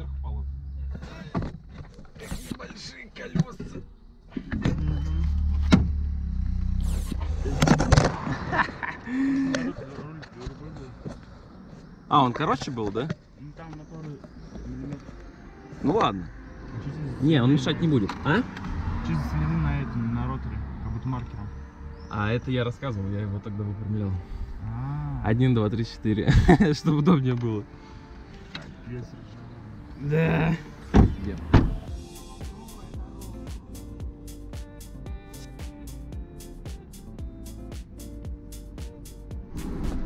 сверху полос. Какие большие колеса. А, он короче был, да? Ну там на пару миллиметров. Ну ладно. Не, он мешать не будет. А? Чисто следы на этом, на роторе, как будто маркером. А это я рассказывал, я его тогда выпрямлял. А, Один, два, три, четыре. Чтобы удобнее было. Да. Где?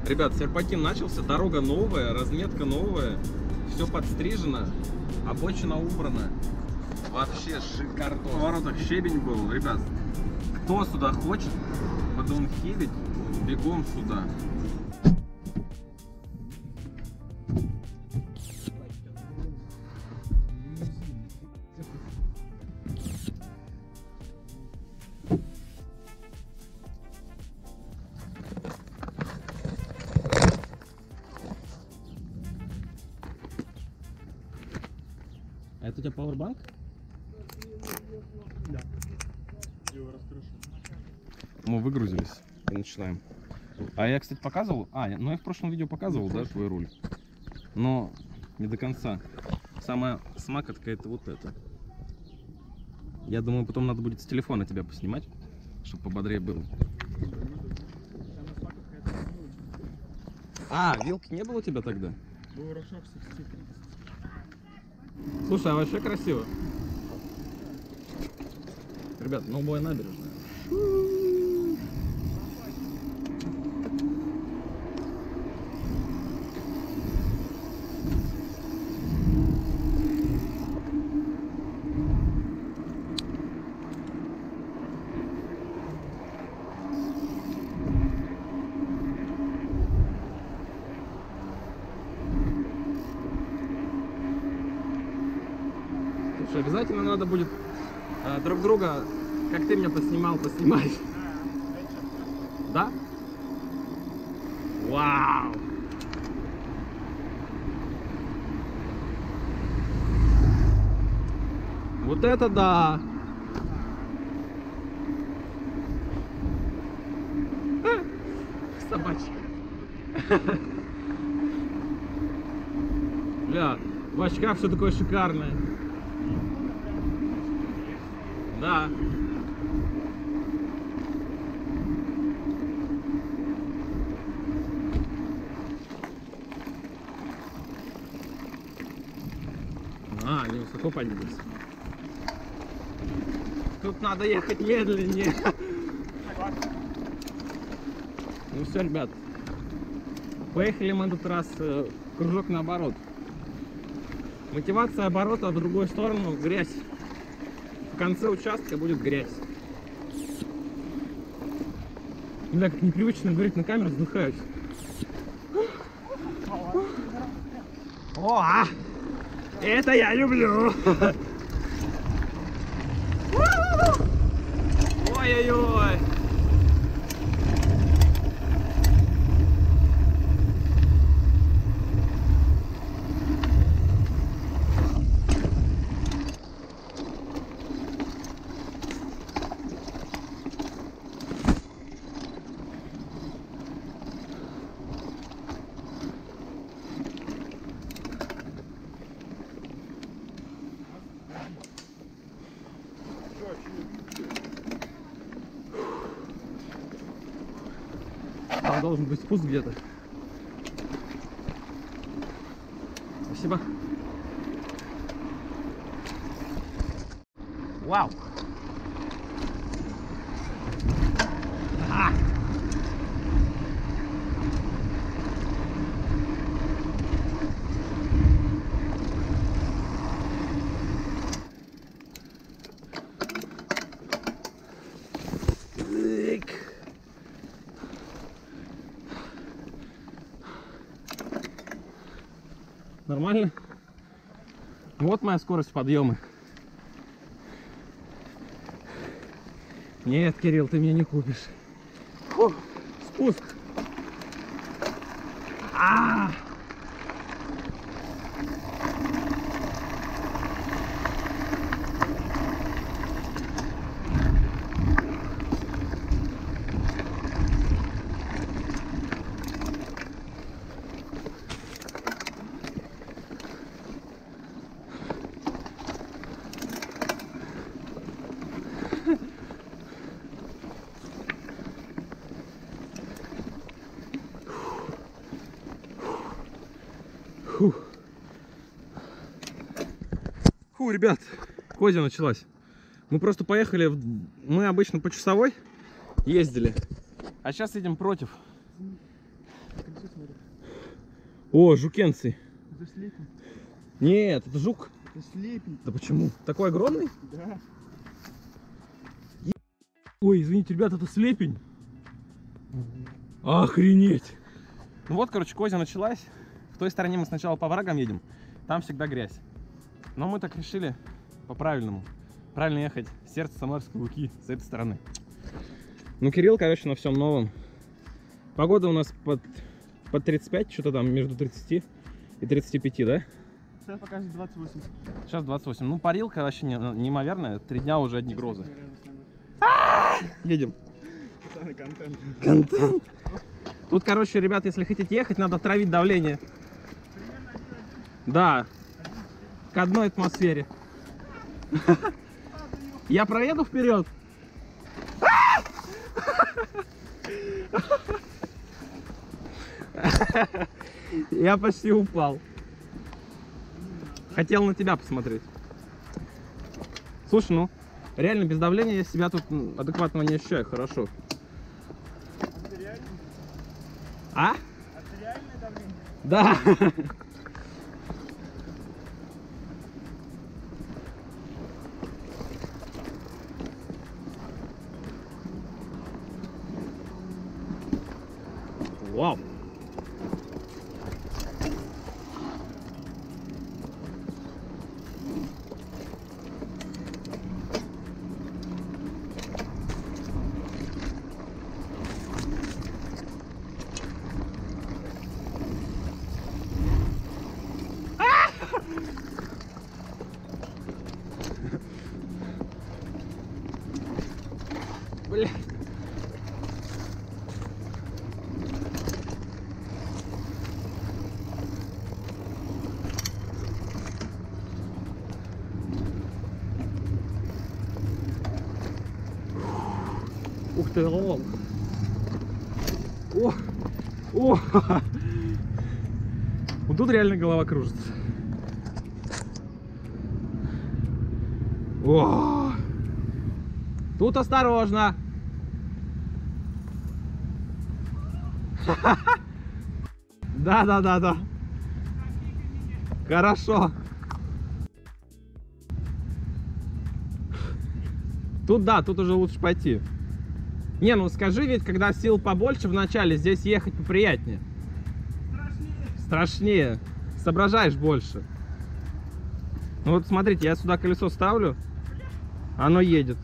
Ребят, Серпакин начался, дорога новая, разметка новая, все подстрижено, обочина убрана. Вообще шикарно. В поворотах щебень был, ребят. Кто сюда хочет подаунхилить, бегом сюда. Его раскрышу. Мы выгрузились и начинаем. А я, кстати, показывал. А, ну я в прошлом видео показывал, да, твой руль. Но не до конца. Самая смакотка это вот это. Я думаю, потом надо будет с телефона тебя поснимать, чтобы пободрее было. А, вилки не было у тебя тогда? Был Рошок 60 Слушай, а вообще красиво. Ребят, новая набережная. Слушай, обязательно надо будет э, друг друга, как ты меня поснимать. Да? Вау! Вот это да! А, Собачка. Бля, в очках все такое шикарное. Да. Высоко поднялись. Тут надо ехать медленнее. Ну все, ребят. Поехали мы этот раз э, кружок наоборот. Мотивация оборота в другую сторону, грязь. В конце участка будет грязь. Бля, как непривычно говорить на камеру, задыхаюсь. О, а! Это я люблю! Ой-ой-ой! Там должен быть спуск где-то. Спасибо. Вау. А! Тык. Нормально? Вот моя скорость подъема. Нет, Кирилл, ты меня не купишь. Фу, спуск. А! Фух. Фу, ребят, Козя началась. Мы просто поехали, мы обычно по часовой ездили, а сейчас едем против. О, жукенцы. Это слепень. Нет, это жук. Это слепень. Да почему? Такой огромный? Да. Ой, извините, ребят, это слепень. Охренеть. Ну вот, короче, Козя началась. В той стороне мы сначала по врагам едем. Там всегда грязь. Но мы так решили по-правильному. Правильно ехать в сердце Самарской Луки с этой стороны. Ну, Кирилл, короче, на всем новом. Погода у нас под, под 35, что-то там между 30 и 35, да? Сейчас покажет 28. Сейчас 28. Ну, парилка вообще не- неимоверная. Три дня уже одни грозы. Едем. Пацаны, контент. Контент. Тут, короче, ребят, если хотите ехать, надо травить давление. Да. К одной атмосфере. Я проеду вперед. Я почти упал. Хотел на тебя посмотреть. Слушай, ну, реально без давления я себя тут адекватно не ощущаю, хорошо. А? Да. Вау. Бля. Ух ты, лол. О, о. Вот тут реально голова кружится. О. Тут осторожно. Да, да, да, да. Хорошо. Тут да, тут уже лучше пойти. Не, ну скажи ведь, когда сил побольше в начале, здесь ехать поприятнее. Страшнее. Соображаешь больше. Ну вот смотрите, я сюда колесо ставлю, оно едет.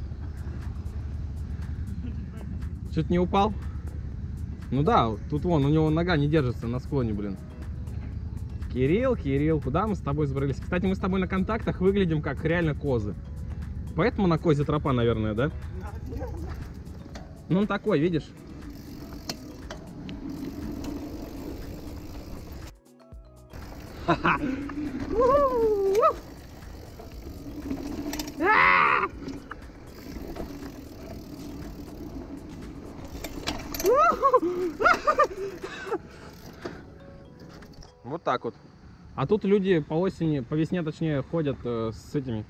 Что-то не упал? Ну да, тут вон, у него нога не держится на склоне, блин. Кирилл, Кирилл, куда мы с тобой сбрались? Кстати, мы с тобой на контактах выглядим как реально козы. Поэтому на козе тропа, наверное, да? Ну он такой, видишь? Вот так вот. А тут люди по осени, по весне точнее, ходят э, с этими,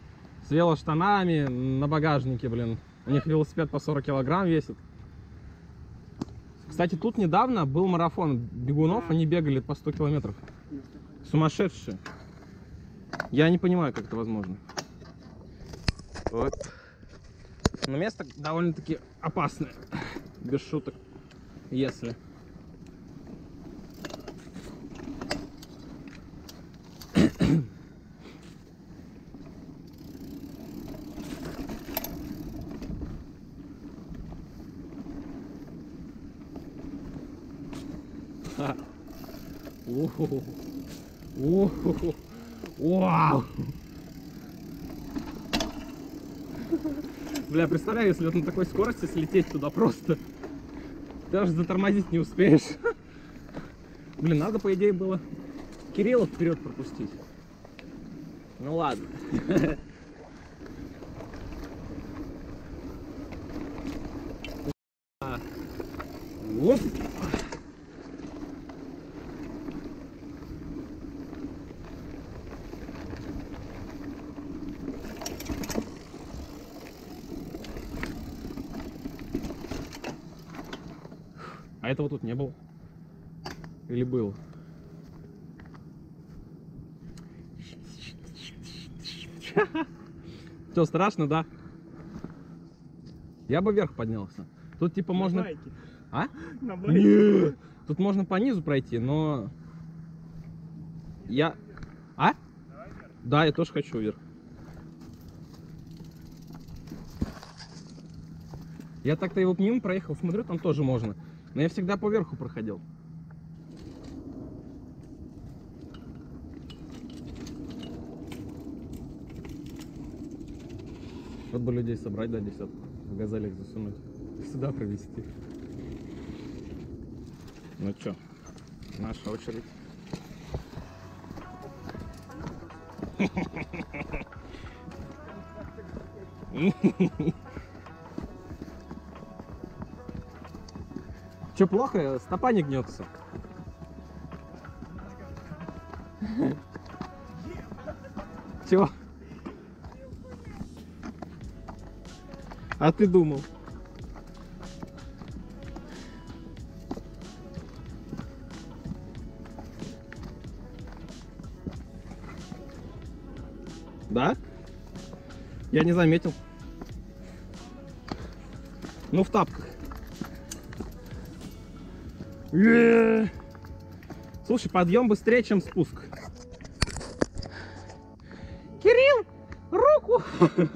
с велоштанами на багажнике, блин. У них велосипед по 40 килограмм весит. Кстати, тут недавно был марафон бегунов, они бегали по 100 километров. Сумасшедшие. Я не понимаю, как это возможно. Вот. Но место довольно-таки опасное. Без шуток. Если. Ха. Уху. Вау. Бля, представляю, если вот на такой скорости слететь туда просто. Даже затормозить не успеешь. Блин, надо, по идее, было Кирилла вперед пропустить. Ну ладно. А. Оп. А этого тут не было? Или был? Что, страшно, да? Я бы вверх поднялся. Тут типа можно... А? На Нет. Тут можно по низу пройти, но... Я... А? Да, я тоже хочу вверх. Я так-то его мимо проехал, смотрю, там тоже можно. Но я всегда по верху проходил. Вот бы людей собрать, да, десятку. В газелях засунуть. Сюда провести. Ну чё, наша очередь. Че плохо? Стопа не гнется. Чего? А ты думал? Да? Я не заметил. Ну, в тапках. Э. Слушай, подъем быстрее, чем спуск. Кирилл, руку!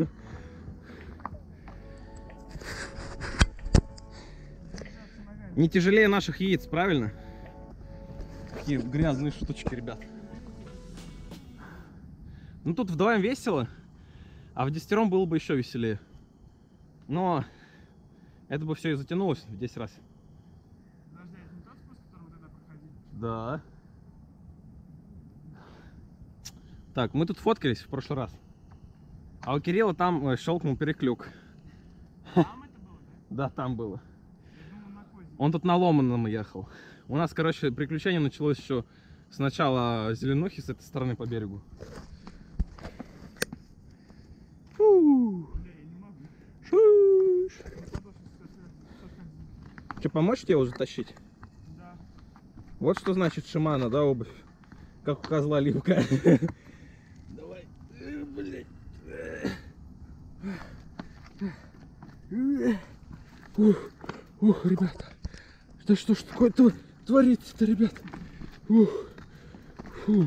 Не тяжелее наших яиц, правильно? Какие грязные штучки, ребят. Ну тут вдвоем весело, а в десятером было бы еще веселее. Но это бы все и затянулось в 10 раз. Подожди, это не тот спуск, который мы тогда проходили? Да. Так, мы тут фоткались в прошлый раз. А у Кирилла там э, щелкнул переклюк. Там это было, да? Да, там было. Я думал, на козе. Он тут на ломаном ехал. У нас, короче, приключение началось еще сначала зеленухи с этой стороны по берегу. Фу. Че, помочь тебе уже тащить? Да. Вот что значит Шимана, да, обувь? Как у козла ливка. Давай. Блядь. Ух, ух, ребята. Да что ж такое тво- творится-то, ребят? Ух. Фу.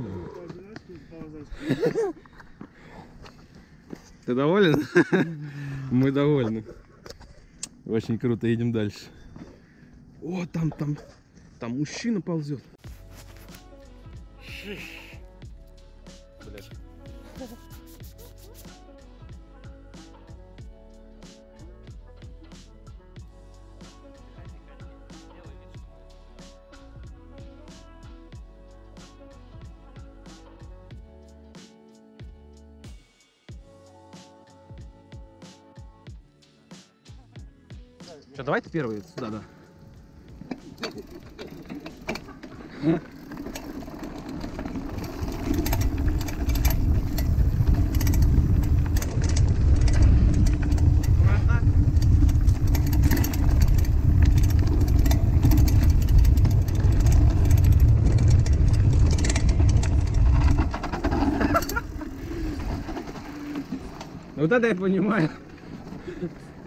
Ты доволен? Мы довольны. Очень круто, едем дальше. О, там, там, там мужчина ползет. Блядь. Давай ты первый сюда, да. Вот это я понимаю.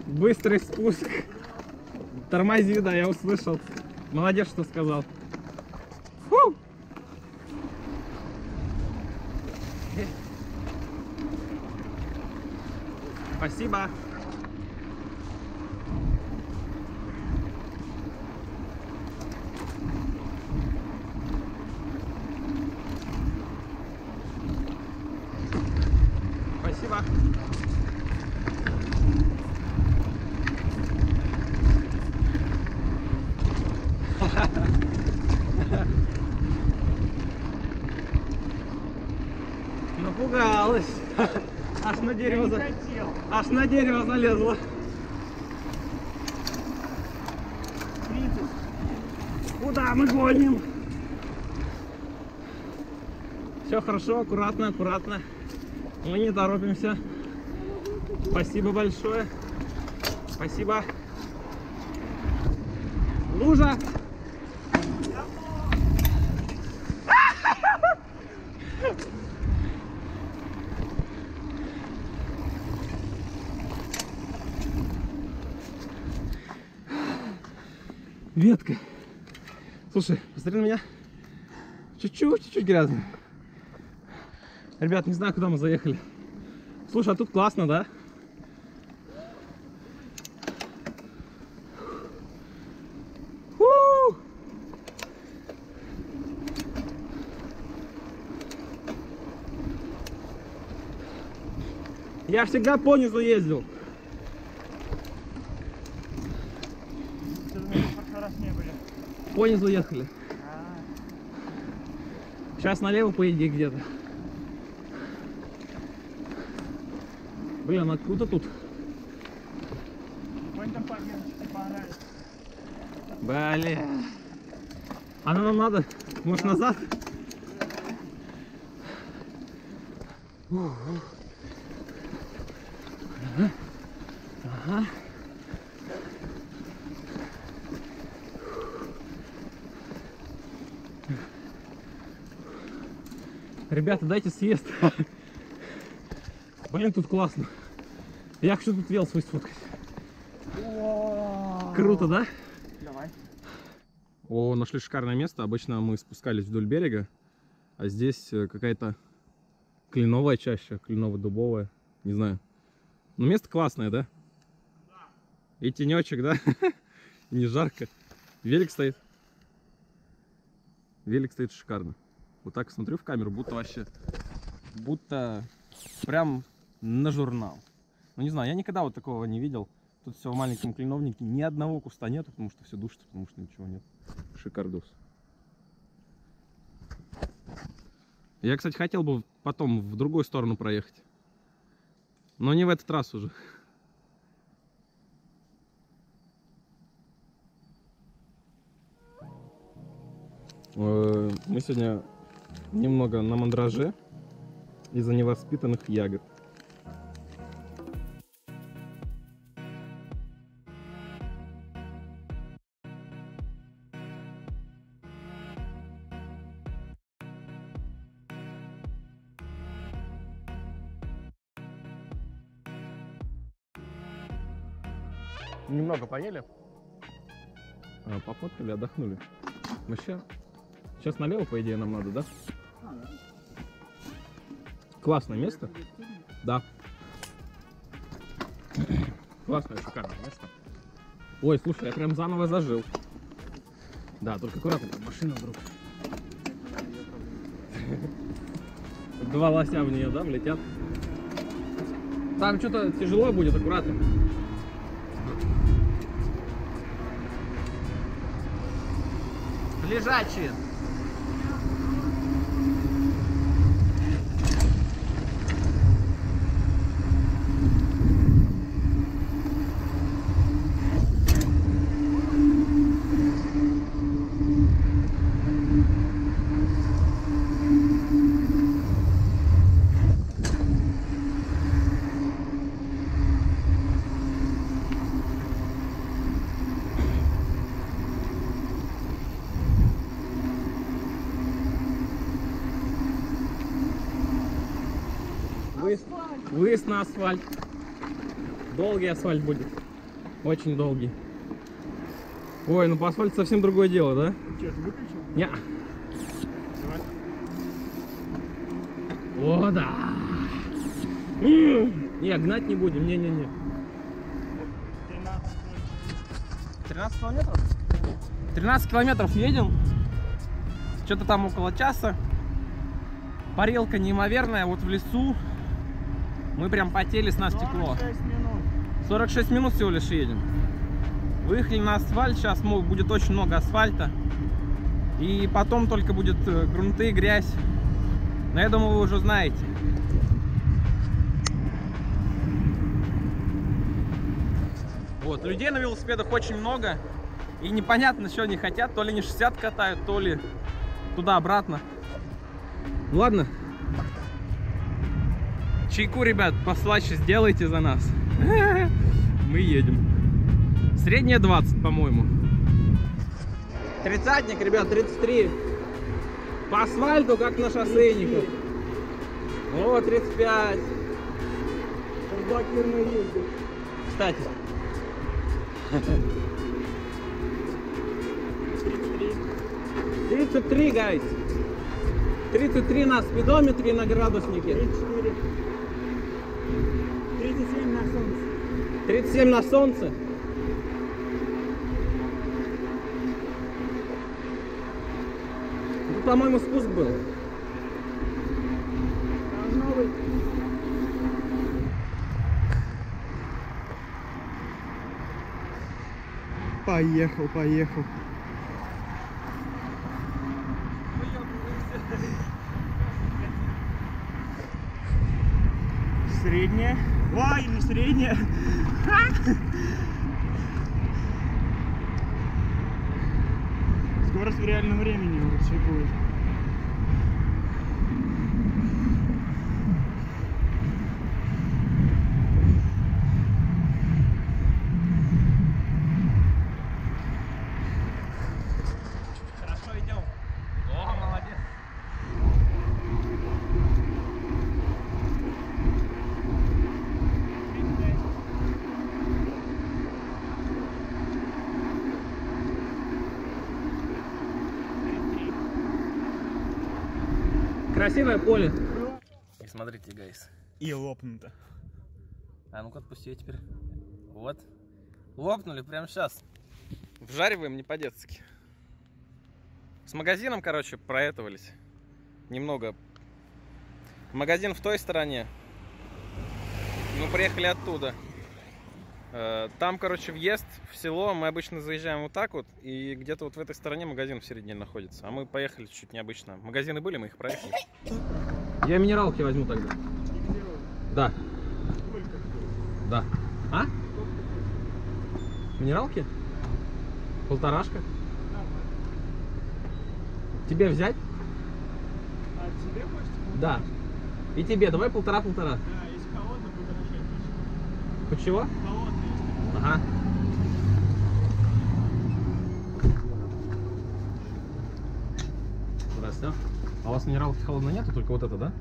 Быстрый спуск. Тормози, да, я услышал. Молодец, что сказал. Фу! Спасибо. Спасибо. Напугалась. Аж на дерево, за- аж на дерево залезла. 30. Куда мы гоним? Все хорошо, аккуратно, аккуратно. Мы не торопимся. Спасибо большое. Спасибо. Лужа. Слушай, посмотри на меня. Чуть-чуть, чуть-чуть грязно. Ребят, не знаю, куда мы заехали. Слушай, а тут классно, да? Я всегда по низу ездил. Что мы в прошлый раз не были. По низу ехали. Сейчас налево поеди где-то. Блин, а круто тут. Блин. А нам надо? Может назад? Ага. Ага. Ребята, дайте съезд. Блин, тут классно. Я хочу тут вел свой сфоткать. Круто, да? Давай. О, нашли шикарное место. Обычно мы спускались вдоль берега, а здесь э, какая-то кленовая чаща, кленово-дубовая, не знаю. Но место классное, да? И тенечек, да? И не жарко. Велик стоит. Велик стоит шикарно. Вот так смотрю в камеру, будто вообще, будто прям на журнал. Ну не знаю, я никогда вот такого не видел. Тут все в маленьком кленовнике, ни одного куста нету, потому что все душит, потому что ничего нет. Шикардос. Я, кстати, хотел бы потом в другую сторону проехать. Но не в этот раз уже. Э, Мы сегодня немного на мандраже из-за невоспитанных ягод. Немного поели? А, пофоткали, отдохнули. Вообще, сейчас налево, по идее, нам надо, да? Классное место. Да. Классное, шикарное место. Ой, слушай, я прям заново зажил. Да, только аккуратно, машина вдруг. Два лося в нее, да, влетят. Там что-то тяжело будет, аккуратно. Лежачие. Выезд, выезд на асфальт. Долгий асфальт будет. Очень долгий. Ой, ну по асфальту совсем другое дело, да? Че, ты выключил? Не. Давай. О, да. Не, гнать не будем, не-не-не. 13 13 километров? 13 километров едем. Что-то там около часа. Парилка неимоверная, вот в лесу. Мы прям потели, с нас текло. 46 минут. 46 минут всего лишь едем. Выехали на асфальт, сейчас будет очень много асфальта. И потом только будет э, грунты, грязь. Но я думаю, вы уже знаете. Вот, людей на велосипедах очень много. И непонятно, что они хотят. То ли не 60 катают, то ли туда-обратно. Ну ладно. Чайку, ребят, послаще сделайте за нас. Мы едем. Средняя 20, по-моему. Тридцатник, ребят, 33. По асфальту, как на шоссейниках. О, 35. Бакерный ездит. Кстати. 33, гайс. 33 на спидометре на градуснике. 34. 37 на солнце. 37 на солнце. Тут, по-моему, спуск был. Поехал, поехал. Средняя. Ой, не средняя. Скорость в реальном времени лучше будет. Хорошо идем. О, молодец. Красивое поле. И смотрите, гайс. И лопнуто. А ну-ка отпусти её теперь. Вот. Лопнули прямо сейчас. Вжариваем не по-детски. С магазином, короче, проэтовались. Немного. Магазин в той стороне. Мы приехали оттуда. Э, Там, короче, въезд в село. Мы обычно заезжаем вот так вот. И где-то вот в этой стороне магазин в середине находится. А мы поехали чуть необычно. Магазины были, мы их проехали. Я минералки возьму тогда. Да. Да. А? Минералки? Полторашка? Тебе взять? А тебе хочется? Да. И тебе, давай полтора-полтора. Да, если холодно. Хоть чего? Холодно, Ага. Здрасте. А у вас минералки холодной нету, только вот это, да?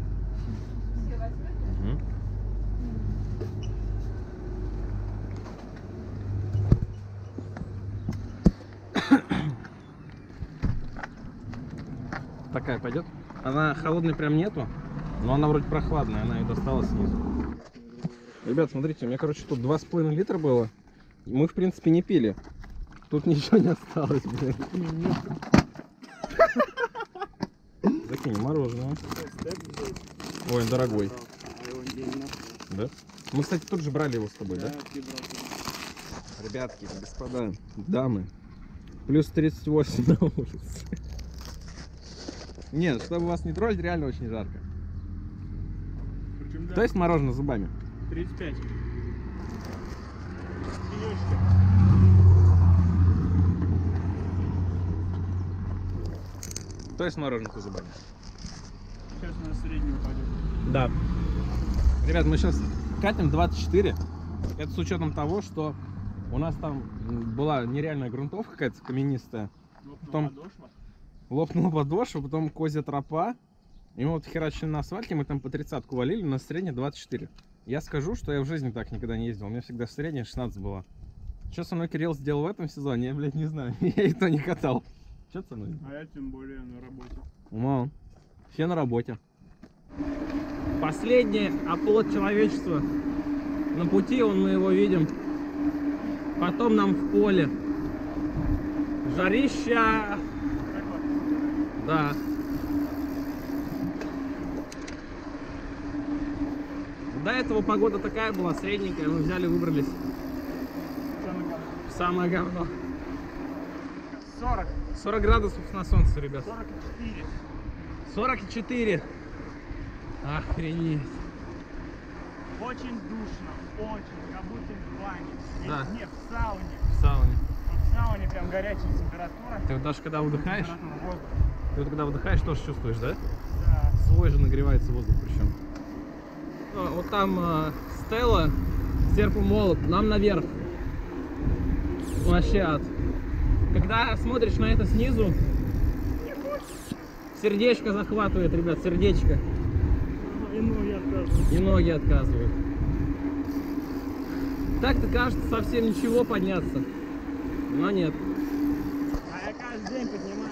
Такая пойдет? Она холодной прям нету, но она вроде прохладная, она ее достала снизу. Ребят, смотрите, у меня, короче, тут 2,5 литра было. Мы, в принципе, не пили. Тут ничего не осталось, блин. Закинь мороженое. Ой, дорогой. Да? Мы, кстати, тут же брали его с тобой, да? Ребятки, господа, дамы. Плюс 38 на улице. Нет, чтобы вас не троллить, реально очень жарко. Причем, да, То есть мороженое зубами? 35. Денечка. То есть мороженое зубами. Сейчас у нас средний упадет. Да. Ребят, мы сейчас катим 24. Это с учетом того, что у нас там была нереальная грунтовка какая-то каменистая. Лопнула Потом- подошва. Лопнула подошва, потом козья тропа. И мы вот херачили на асфальте, мы там по тридцатку валили, на среднее 24. Я скажу, что я в жизни так никогда не ездил. У меня всегда средняя 16 была. Что со мной Кирилл сделал в этом сезоне, я, блядь, не знаю. Я и то не катал. Что со мной? А я тем более на работе. Ну, все на работе. Последний оплот человечества. На пути он мы его видим. Потом нам в поле. Жарища. Да. До этого погода такая была, средненькая. Мы взяли, выбрались Самое говно. 40. 40 градусов на солнце, ребят. 44. 44. Охренеть. Очень душно. Очень. Как будто в бане. Не- Да. Не, в сауне. В сауне. В сауне прям горячая температура. Ты вот даже когда выдыхаешь, ты вот когда выдыхаешь, тоже чувствуешь, да? Да. Свой же нагревается воздух причем. Вот там э, Стелла, серп и молот, нам наверх. Вообще ад. Когда смотришь на это снизу, сердечко захватывает, ребят, сердечко. И ноги отказываются. И ноги отказывают. Так-то кажется совсем ничего подняться. Но нет. А я каждый день поднимаю.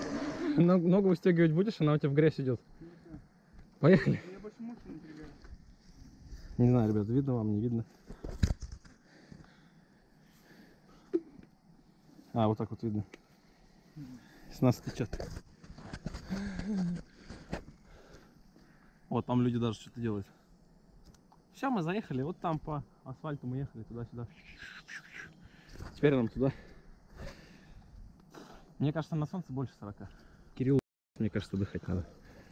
Ног- Ногу выстегивать будешь, она у тебя в грязь идет. Поехали. Я больше мухи напрягаю. Не знаю, ребят, видно вам, не видно. А, вот так вот видно. С нас течет. Вот там люди даже что-то делают. Все, мы заехали, вот там по асфальту мы ехали туда-сюда. Теперь нам туда. Мне кажется, на солнце больше 40. Кирилл, мне кажется, отдыхать надо.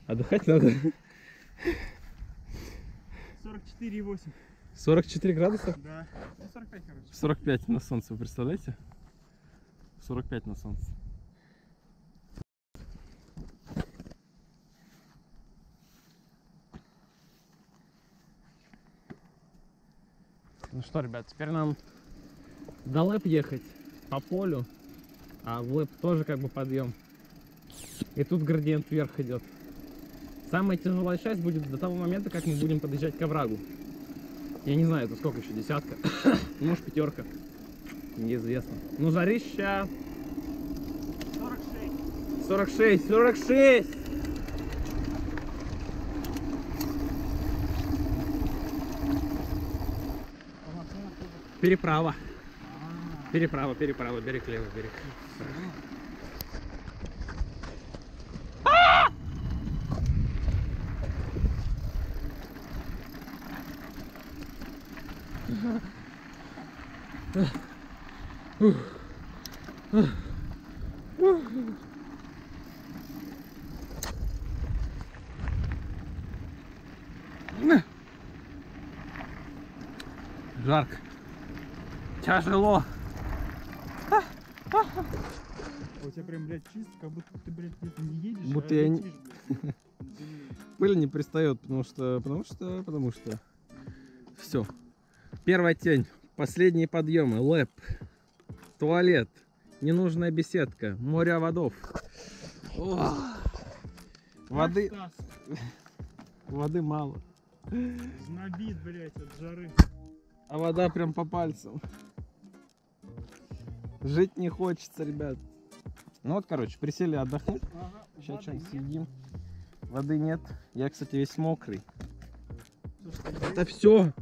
Отдыхать надо. 44,8. 44 градуса? Да. Ну, 45, короче. 45 на солнце, вы представляете? 45 на солнце. Ну что, ребят, теперь нам до лэп ехать по полю, а в лэп тоже как бы подъем. И тут градиент вверх идет. Самая тяжелая часть будет до того момента, как мы будем подъезжать к оврагу. Я не знаю, это сколько еще, десятка? Может, пятерка. Неизвестно. Ну, жарища 46. 46, 46! Переправа. Переправа, переправа, берег левый, берег. Жарко. Тяжело. У тебя прям, блядь, чисто, как будто ты, блядь, где-то не едешь, Будто а я не- летишь. Пыль не пристает, потому что, потому что, потому что. Все. Первая тень. Последние подъемы. Лэп. Туалет. Ненужная беседка. Море оводов. Ох. Воды, воды мало. Знобит, блядь, от жары. А вода прям по пальцам. Жить не хочется, ребят. Ну вот, короче, присели отдохнуть. Ага, Сейчас нет. съедим. Воды нет. Я, кстати, весь мокрый. Слушай, Это все.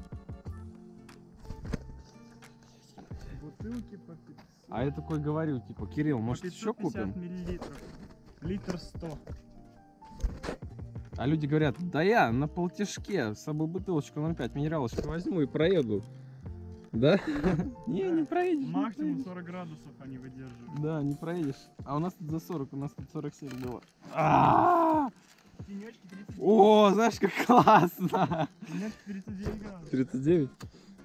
бутылки по 500. А я такой говорю, типа, Кирилл, может еще 550 купим? миллилитров. Литр 100. А люди говорят, да я на полтишке с собой бутылочку 0,5 минералочки возьму и проеду. Да? Не, не проедешь. Максимум проедешь. 40 градусов они выдерживают. Да, не проедешь. А у нас тут за 40, у нас тут 47 было. А! Тенечки 39. О, знаешь, как классно! Тенечки 39 градусов. 39.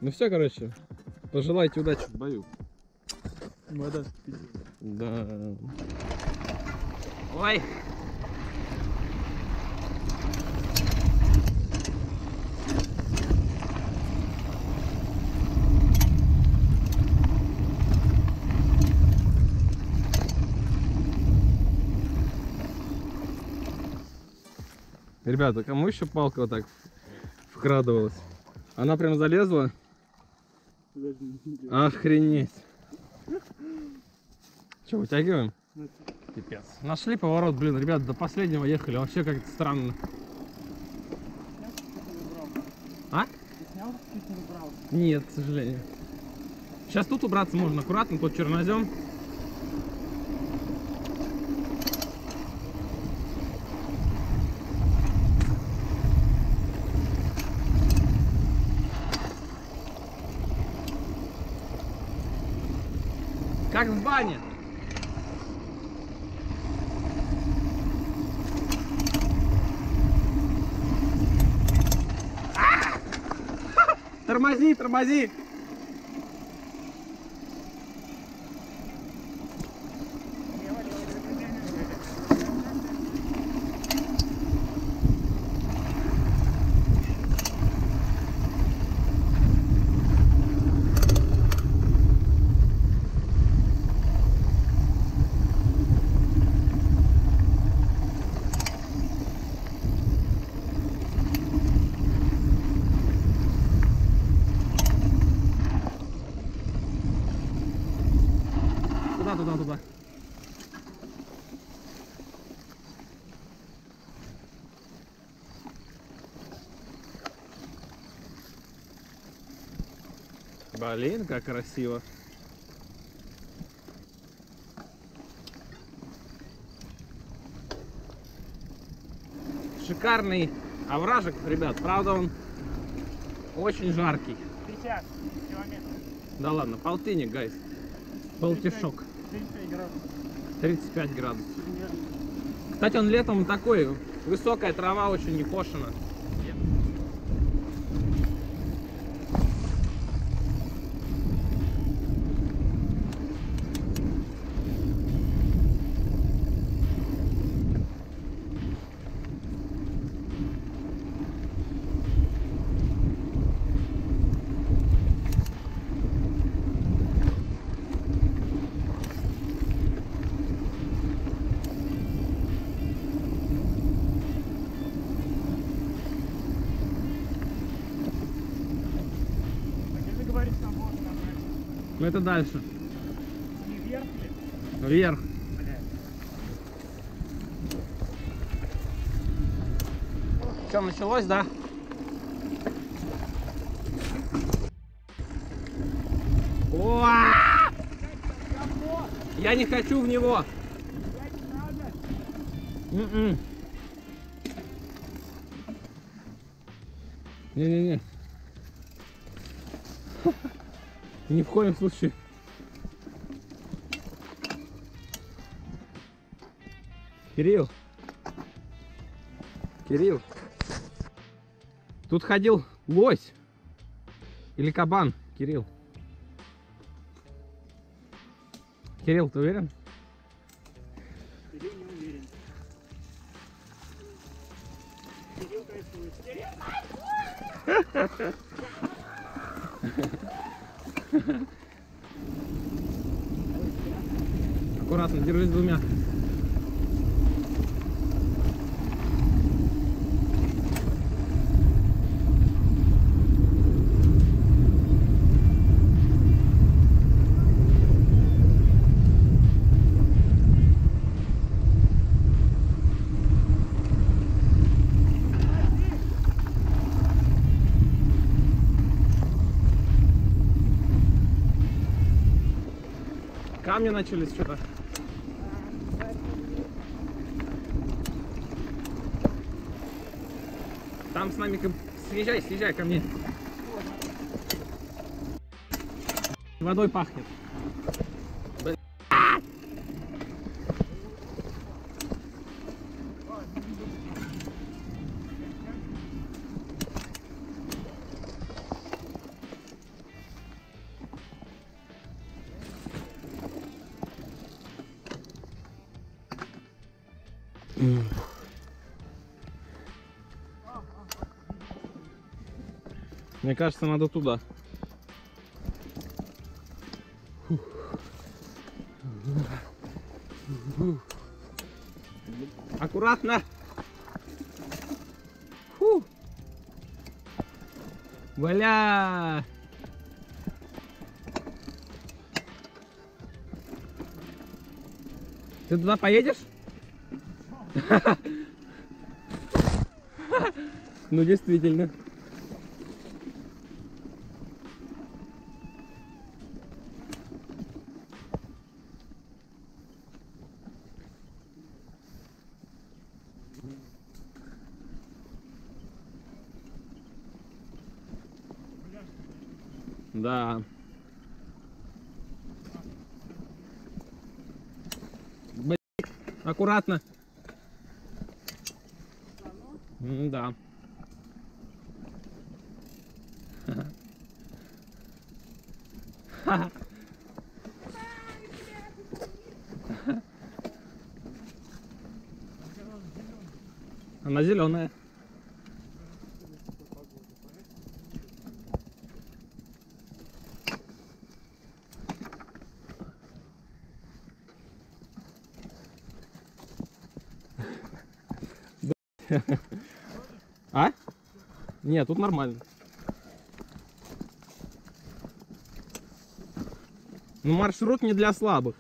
Ну все, короче. Пожелайте удачи в бою. Вода Да. Ой! Ребята, кому еще палка вот так вкрадывалась? Она прям залезла. Охренеть. Че, вытягиваем? Пипец. Нашли поворот, блин, ребят, до последнего ехали. Вообще как-то странно. А? Нет, к сожалению. Сейчас тут убраться можно аккуратно, тут чернозем. Бане. Тормози, тормози. Блин, как красиво. Шикарный овражек, ребят. Правда, он очень жаркий. 50 километров. Да ладно, полтинник, гайс. Полтишок. 35 градусов. 35 градусов. Кстати, он летом такой, высокая трава очень не кошена. А где ты говоришь, там вот набрать? Ну это дальше. Вверх? Вверх. Все, началось, да? Уа! Я не хочу в него. М-м. Ни в коем случае. Кирилл. Кирилл. Тут ходил лось. Или кабан, Кирилл. Кирилл, ты уверен? Кирилл не уверен. Кирилл кайфует. Кирилл! Аккуратно, держись двумя. Камни начались что-то. Там с нами... Съезжай, съезжай ко мне. Водой пахнет. Мне кажется, надо туда. Аккуратно. Фу. Бля. Ты туда поедешь? Ну, действительно. Да. Блин, аккуратно. М, Да. Она зеленая. А? Нет, тут нормально. Ну, маршрут не для слабых.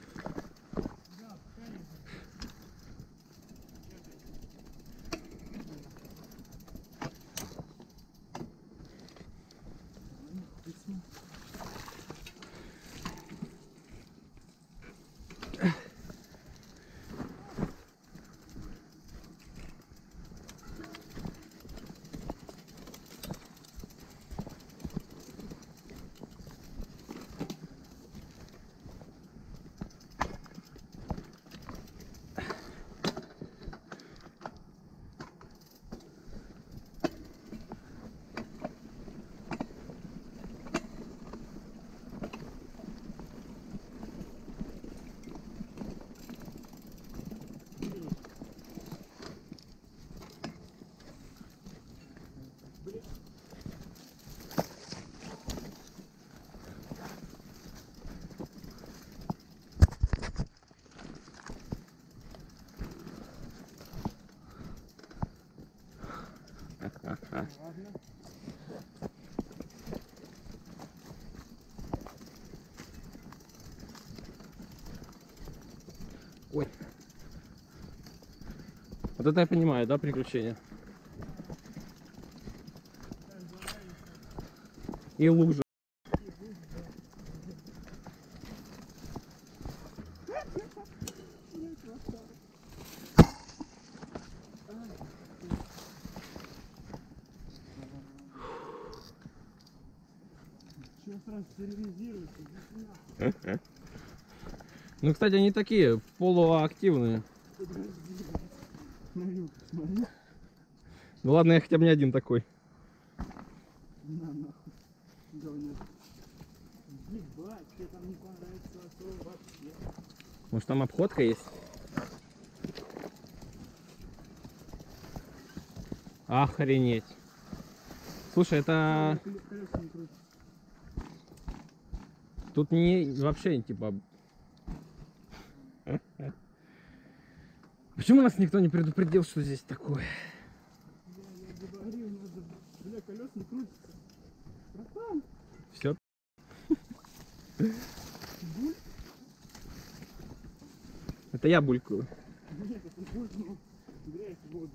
Ой. Вот это я понимаю, да, приключения? И лужи. Ну, кстати, они такие полуактивные. Ну ладно, я хотя бы не один такой. Может там обходка есть? Охренеть. Слушай, это Коле- Колеса не крутятся. Тут не вообще типа. Почему нас никто не предупредил, что здесь такое? Не Все. Это я будет, ну, грязь в воду.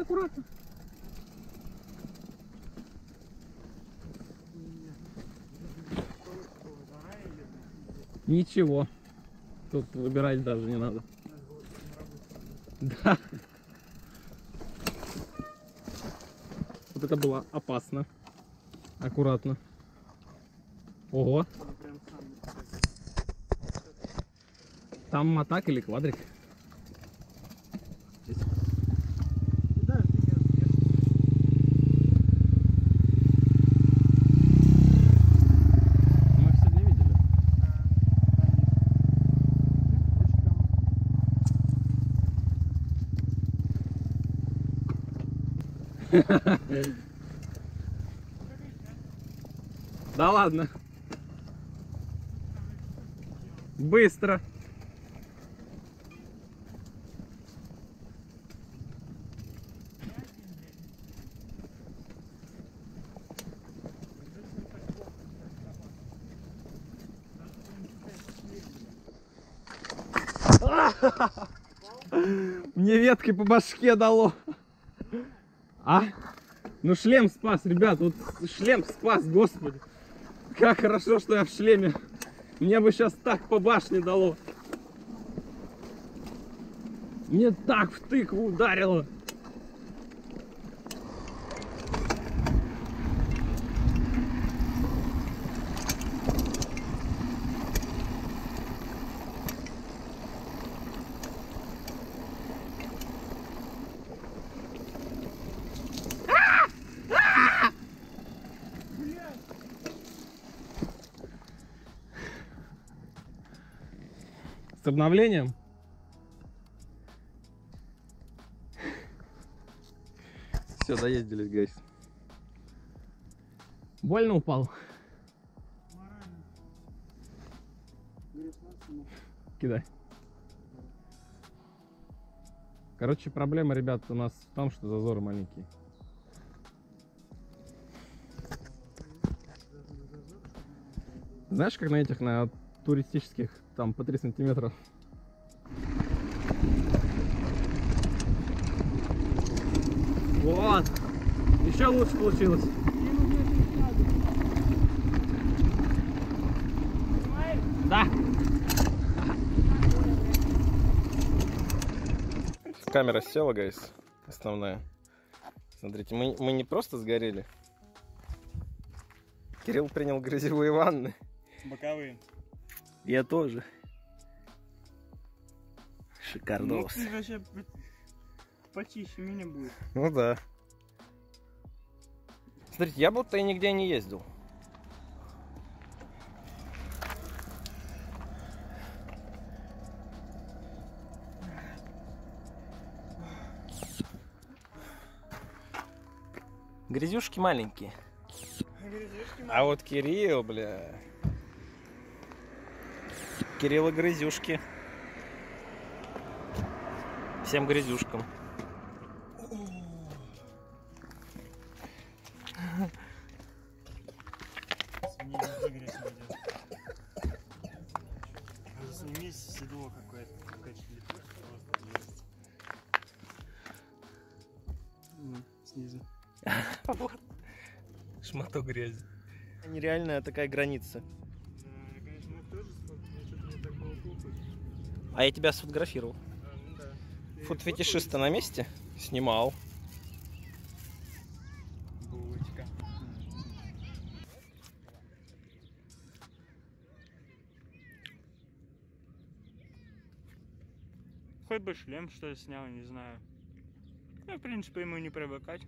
Аккуратно, аккуратно. Ничего. Тут выбирать даже не надо. Да. Вот это было опасно. Аккуратно. Ого. Там мотак или квадрик? Да, ты я, я Мы их сегодня видели. Да ладно. Быстро. Мне веткой по башке дало. А? Ну шлем спас, ребят, вот шлем спас, господи. Как хорошо, что я в шлеме. Мне бы сейчас так по башне дало. Мне так в тыкву ударило. Обновлением? Все, доездились, гайс. Больно упал? Кидай. Короче, проблема, ребят, у нас в том, что зазоры маленькие. Знаешь, как на этих, на туристических, там по 3 сантиметра? Вот! Еще лучше получилось. Да. Камера села, гайс, основная. Смотрите, мы, мы не просто сгорели. Кирилл принял грязевые ванны. Боковые. Я тоже. Ну, Шикардос. ты вообще почище меня будет. Ну да. Смотрите, я будто и нигде не ездил. Грязюшки маленькие. А вот Кирилл, бля. Кирилл и грязюшки. Всем грязюшкам. Сними седло какое-то снизу. Шматок грязи. Нереальная такая граница. Да, я, конечно, мог тоже сфоткать, но что-то мне так было похуй. А я тебя сфотографировал. Ну Фот-фетишиста фоткал? на месте? Снимал. Булочка. Хоть бы шлем что ли снял, не знаю. Ну, в принципе, ему не привыкать.